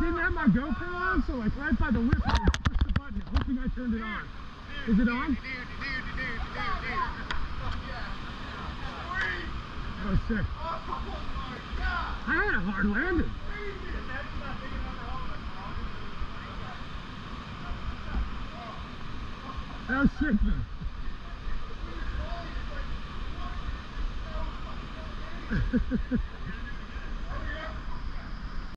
didn't have my GoPro on, so like right by the whip, I pushed the button, hoping I turned it on. Is it on? That was sick. I had a hard landing. Oh, that was sick, though.